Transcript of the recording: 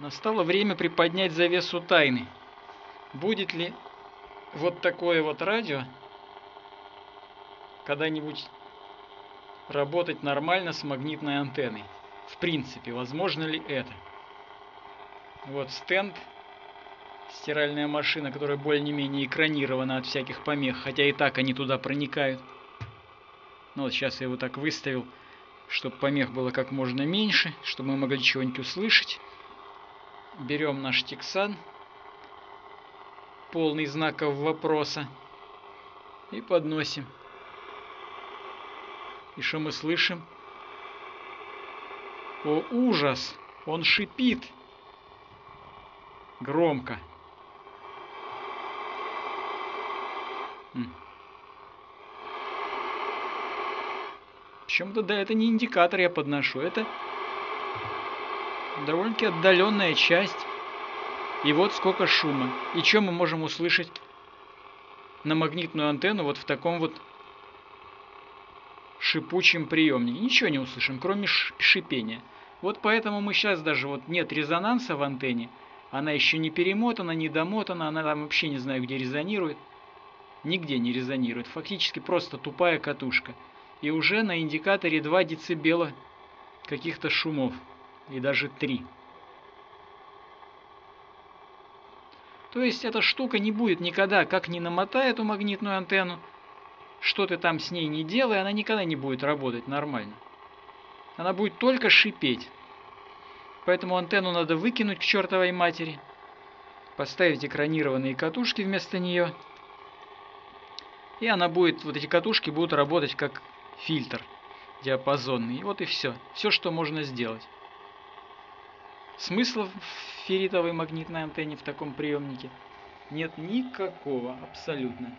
Настало время приподнять завесу тайны. Будет ли вот такое вот радио когда-нибудь работать нормально с магнитной антенной? В принципе, возможно ли это? Вот стенд, стиральная машина, которая более-менее экранирована от всяких помех, хотя и так они туда проникают. Ну вот сейчас я его так выставил, чтобы помех было как можно меньше, чтобы мы могли чего-нибудь услышать берем наш тексан, полный знаков вопроса, и подносим. И что мы слышим? О, ужас! Он шипит. Громко. Причем-то да, это не индикатор я подношу, это довольно-таки отдаленная часть. И вот сколько шума. И что мы можем услышать на магнитную антенну вот в таком вот шипучем приемнике? Ничего не услышим, кроме шипения. Вот поэтому мы сейчас даже вот нет резонанса в антенне. Она еще не перемотана, не домотана, она там вообще не знаю где резонирует. Нигде не резонирует. Фактически просто тупая катушка. И уже на индикаторе 2 децибела каких-то шумов и даже три. То есть эта штука не будет никогда, как ни намотай эту магнитную антенну, что ты там с ней не делай, она никогда не будет работать нормально. Она будет только шипеть. Поэтому антенну надо выкинуть к чертовой матери, поставить экранированные катушки вместо нее. И она будет, вот эти катушки будут работать как фильтр диапазонный. Вот и все. Все, что можно сделать. Смысла в ферритовой магнитной антенне в таком приемнике нет никакого абсолютно.